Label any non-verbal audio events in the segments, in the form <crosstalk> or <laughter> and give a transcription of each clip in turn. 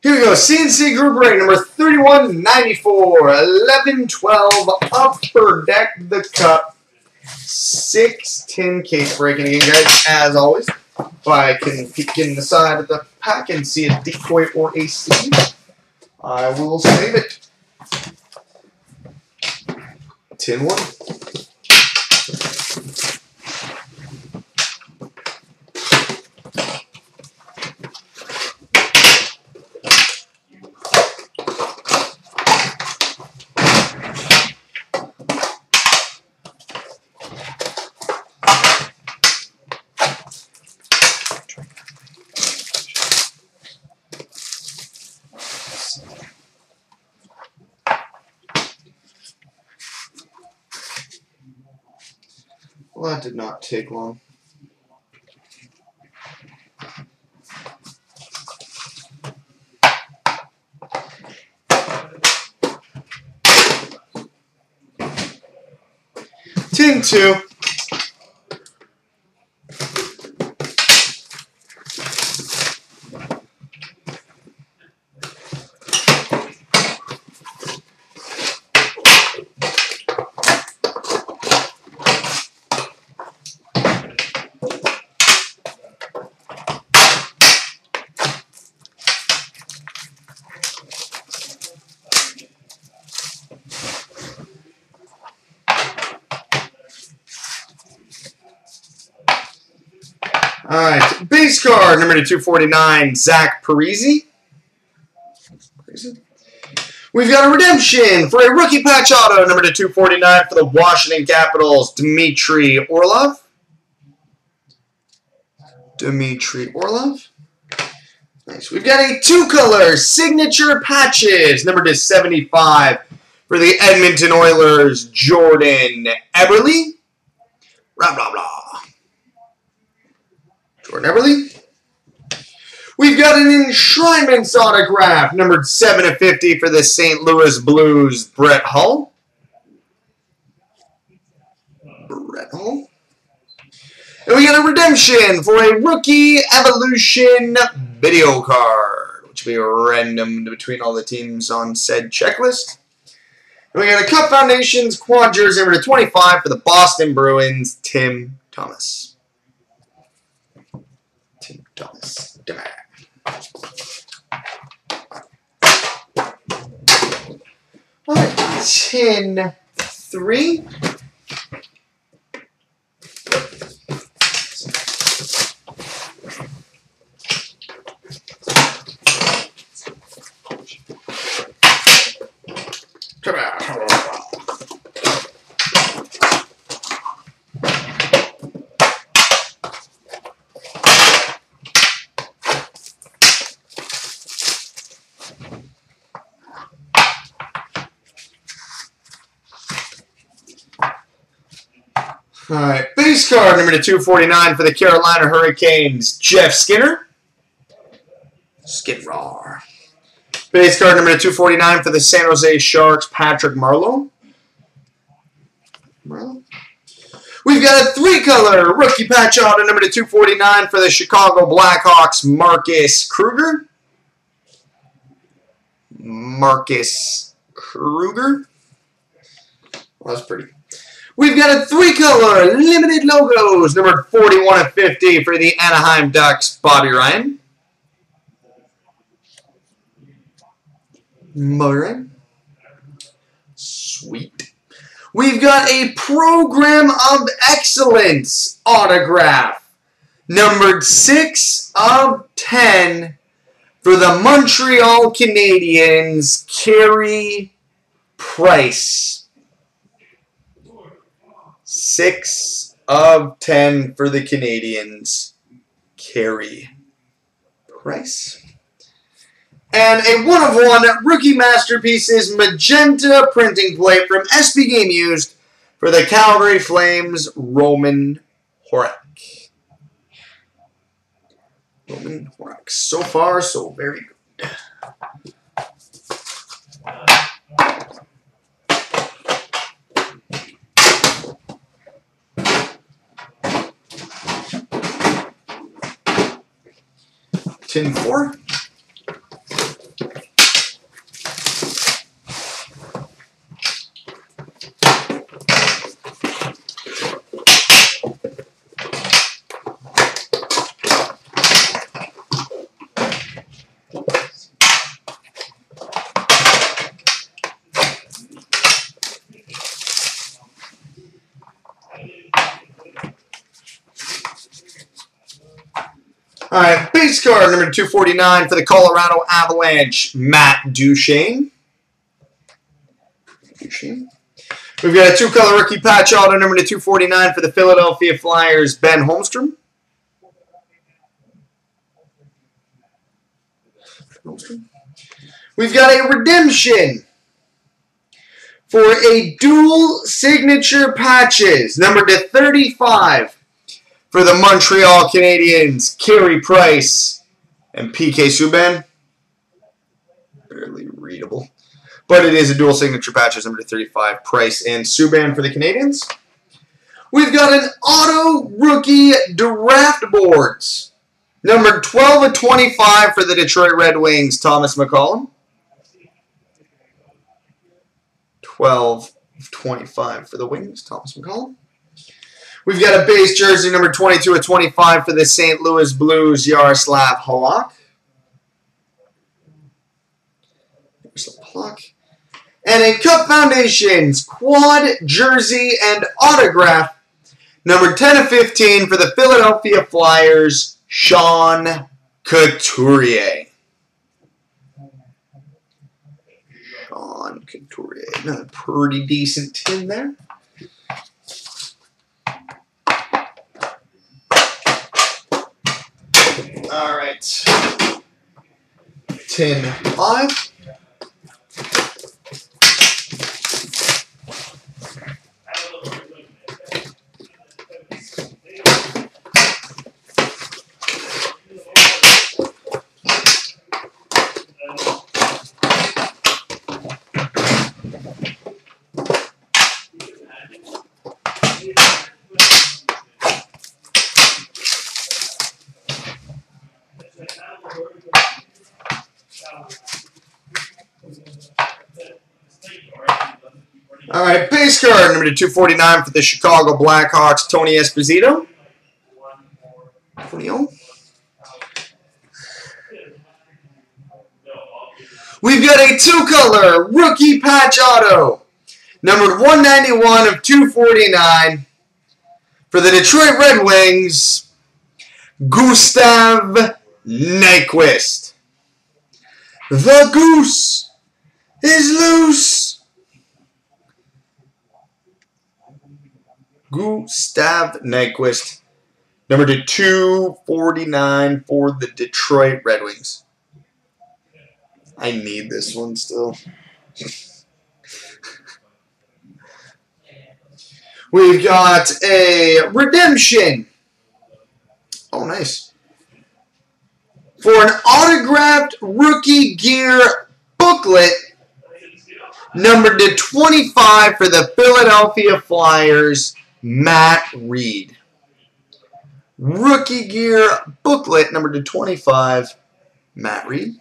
Here we go. CNC group break number 3194. 1112 upper deck the cup. 610 case breaking again, guys. As always, if I can peek in the side of the pack and see a decoy or a sleeve, I will save it. 10 1. Well, that did not take long. Ten two. All right, base card number to 249, Zach Parise. We've got a redemption for a rookie patch auto number to 249 for the Washington Capitals, Dmitry Orlov. Dmitry Orlov. Nice. We've got a two-color signature patches number to 75 for the Edmonton Oilers, Jordan Eberle. Blah, blah, blah. Jordan Eberle. We've got an enshrinements autograph, numbered 7 of 50 for the St. Louis Blues, Brett Hull. Brett Hull. And we got a redemption for a rookie evolution video card, which will be random between all the teams on said checklist. And we got a Cup Foundations quad jersey number 25 for the Boston Bruins, Tim Thomas. Damn. All right, 10 3. All right, base card number to 249 for the Carolina Hurricanes, Jeff Skinner. Skinner. Base card number to 249 for the San Jose Sharks, Patrick. Marleau. We've got a three-color rookie patch auto number to 249 for the Chicago Blackhawks, Marcus Kruger. Marcus Kruger. Well, that's pretty. We've got a three-color limited logos, number 41 of 50 for the Anaheim Ducks, Bobby Ryan. Ryan. Sweet. We've got a Program of Excellence autograph, numbered 6 of 10 for the Montreal Canadiens, Carey Price. Six of ten for the Canadians. Carey Price. And a one of one rookie masterpieces magenta printing plate from SP Game Used for the Calgary Flames, Roman Horak. Roman Horak. So far, so very good. tin four. All right base card number 249 for the Colorado Avalanche, Matt Duchene. Duchene. We've got a two-color rookie patch auto number 249 for the Philadelphia Flyers, Ben Holmstrom. We've got a redemption for a dual signature patches, number to 35 for the Montreal Canadiens, Carey Price and PK Subban. Barely readable. But it is a dual signature patches, number 35, Price and Subban for the Canadiens. We've got an auto rookie draft boards. Number 12 of 25 for the Detroit Red Wings, Thomas McCollum. 12 of 25 for the Wings, Thomas McCollum. We've got a base jersey, number 22 of 25 for the St. Louis Blues, Yaroslav Halak. And a Cup Foundations quad jersey and autograph, number 10 of 15 for the Philadelphia Flyers, Sean Couturier. Sean Couturier. Another pretty decent tin there. 10. 5. Card number 249 for the Chicago Blackhawks, Tony Esposito. We've got a two-color rookie patch auto, numbered 191 of 249 for the Detroit Red Wings, Gustav Nyquist. The goose is loose. Gustav Nyquist, number to 249 for the Detroit Red Wings. I need this one still. <laughs> We've got a redemption. Oh, nice. For an autographed rookie gear booklet, numbered to 25 for the Philadelphia Flyers, Matt Reed. Rookie gear booklet, number to 25, Matt Reed.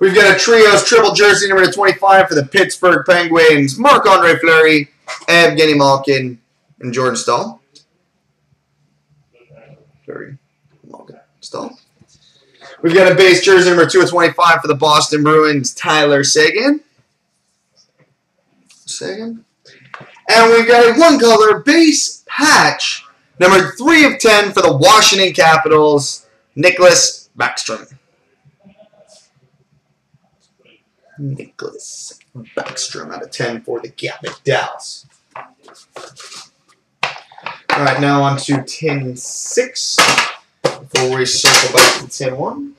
We've got a trios triple jersey number 25 for the Pittsburgh Penguins. Marc-Andre Fleury, Evgeny Malkin, and Jordan Staal. Fleury, Malkin, Staal. We've got a base jersey number 2 of 25 for the Boston Bruins, Tyler Sagan. Seguin. And we've got a one color base patch, number 3 of 10 for the Washington Capitals, Nicholas Backstrom. Nicholas Backstrom out of 10 for the Gap Dallas. All right, now on to 10-6 before we circle back to 10-1.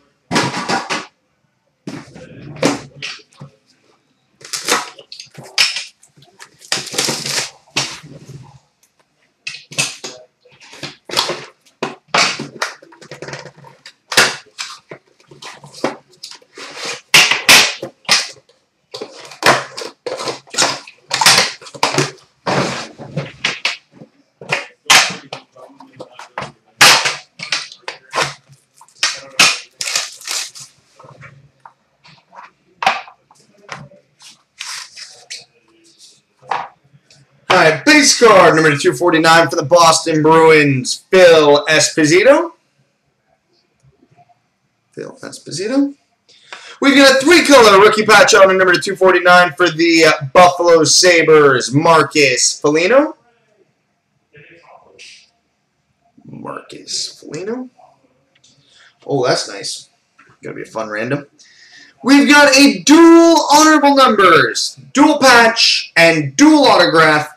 Card number 249 for the Boston Bruins, Phil Esposito. Phil Esposito. We've got a three-color rookie patch on number 249 for the uh, Buffalo Sabres, Marcus Foligno. Marcus Foligno. Oh, that's nice. Gonna be a fun random. We've got a dual honorable numbers, dual patch, and dual autograph.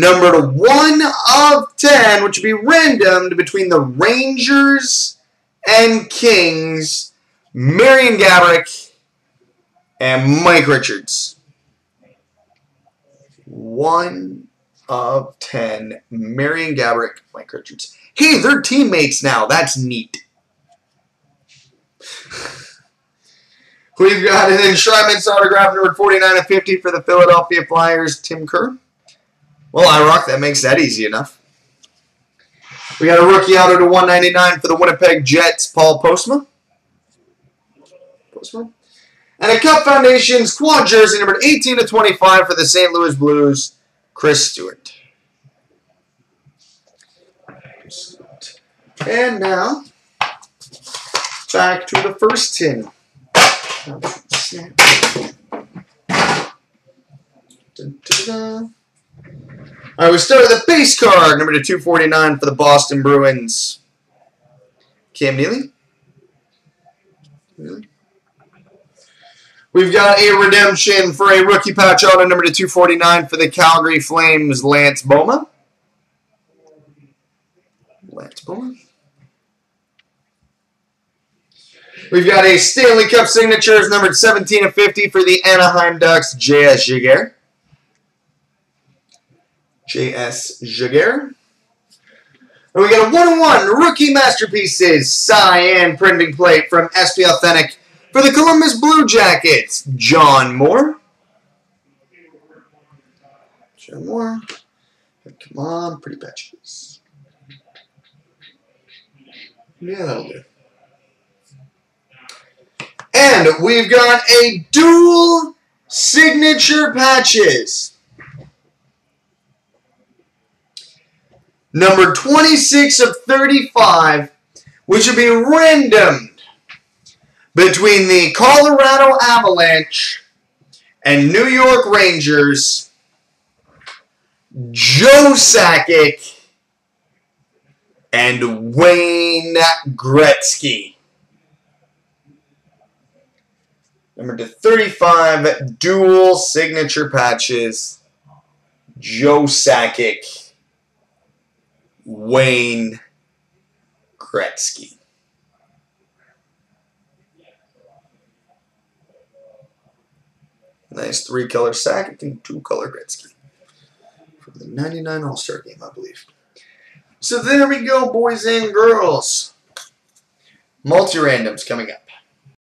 Numbered 1 of 10, which would be randomed between the Rangers and Kings, Marian Gaborik, and Mike Richards. 1 of 10, Marian Gaborik, Mike Richards. Hey, they're teammates now. That's neat. We've got an enshrinement's autograph number 49 of 50 for the Philadelphia Flyers, Tim Kerr. Well, I rock. That makes that easy enough. We got a rookie auto to 199 for the Winnipeg Jets, Paul Postma. Postma. And a Cup Foundations quad jersey number 18 to 25 for the St. Louis Blues, Chris Stewart. And now, back to the first tin. All right, we start with a base card, number to 249 for the Boston Bruins. Cam Neely. Neely. We've got a redemption for a rookie patch auto, number to 249 for the Calgary Flames, Lance Bouma. Lance Bouma. We've got a Stanley Cup signatures numbered 17 of 50 for the Anaheim Ducks, J.S. Giguere. J.S. Giguere. And we got a 1-1 rookie masterpieces cyan printing plate from SP Authentic for the Columbus Blue Jackets, John Moore. John Moore. Come on, pretty patches. Yeah, that'll do. And we've got a dual signature patches. Number 26 of 35, which will be randomed between the Colorado Avalanche and New York Rangers, Joe Sakic, and Wayne Gretzky. Number to 35, dual signature patches, Joe Sakic, Wayne Gretzky. Nice three color Sakic and two color Gretzky. For the 99 All Star game, I believe. So there we go, boys and girls. Multi randoms coming up.